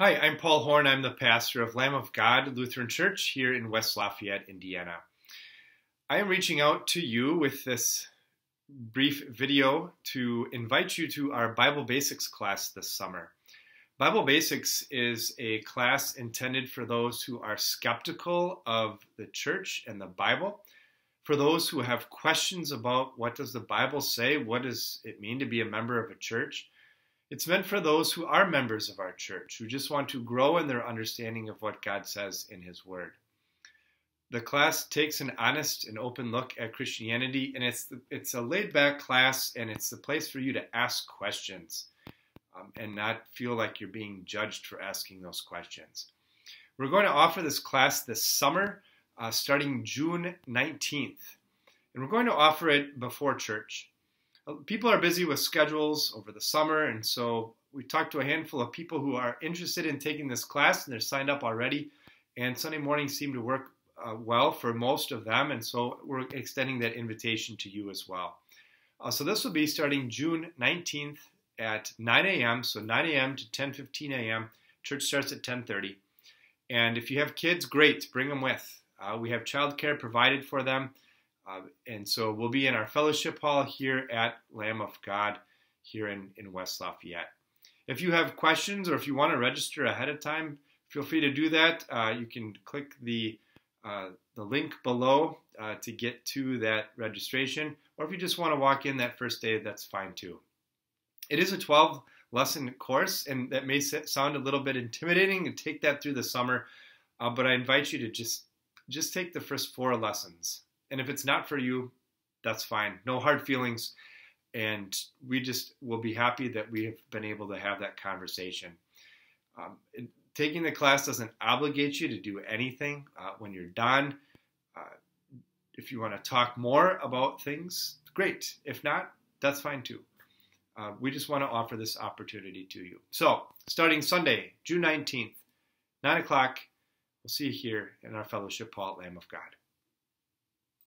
Hi, I'm Paul Horn. I'm the pastor of Lamb of God Lutheran Church here in West Lafayette, Indiana. I am reaching out to you with this brief video to invite you to our Bible Basics class this summer. Bible Basics is a class intended for those who are skeptical of the church and the Bible, for those who have questions about what does the Bible say, what does it mean to be a member of a church, it's meant for those who are members of our church, who just want to grow in their understanding of what God says in His Word. The class takes an honest and open look at Christianity, and it's it's a laid back class, and it's the place for you to ask questions um, and not feel like you're being judged for asking those questions. We're going to offer this class this summer, uh, starting June 19th, and we're going to offer it before church people are busy with schedules over the summer, and so we talked to a handful of people who are interested in taking this class, and they're signed up already. And Sunday mornings seem to work uh, well for most of them, and so we're extending that invitation to you as well. Uh, so this will be starting June 19th at 9 a.m. So 9 a.m. to 10:15 a.m. Church starts at 10:30. And if you have kids, great, bring them with. Uh, we have childcare provided for them. Uh, and so we'll be in our fellowship hall here at Lamb of God here in, in West Lafayette. If you have questions or if you want to register ahead of time, feel free to do that. Uh, you can click the, uh, the link below uh, to get to that registration. Or if you just want to walk in that first day, that's fine too. It is a 12 lesson course, and that may sound a little bit intimidating to take that through the summer, uh, but I invite you to just just take the first four lessons and if it's not for you, that's fine. No hard feelings. And we just will be happy that we have been able to have that conversation. Um, taking the class doesn't obligate you to do anything uh, when you're done. Uh, if you want to talk more about things, great. If not, that's fine too. Uh, we just want to offer this opportunity to you. So, starting Sunday, June 19th, 9 o'clock, we'll see you here in our fellowship hall at Lamb of God.